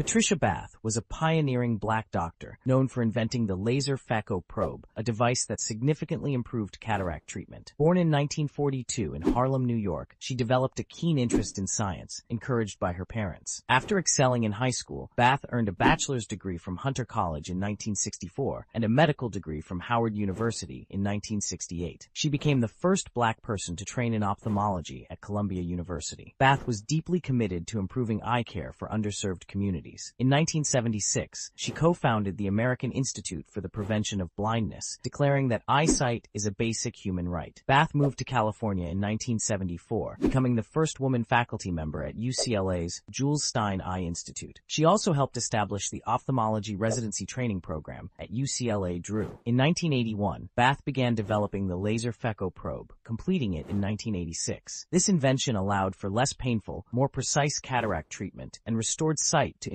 Patricia Bath was a pioneering black doctor known for inventing the laser phaco probe, a device that significantly improved cataract treatment. Born in 1942 in Harlem, New York, she developed a keen interest in science, encouraged by her parents. After excelling in high school, Bath earned a bachelor's degree from Hunter College in 1964 and a medical degree from Howard University in 1968. She became the first black person to train in ophthalmology at Columbia University. Bath was deeply committed to improving eye care for underserved communities. In 1976, she co-founded the American Institute for the Prevention of Blindness, declaring that eyesight is a basic human right. Bath moved to California in 1974, becoming the first woman faculty member at UCLA's Jules Stein Eye Institute. She also helped establish the ophthalmology residency training program at UCLA Drew. In 1981, Bath began developing the laser phaco probe, completing it in 1986. This invention allowed for less painful, more precise cataract treatment and restored sight to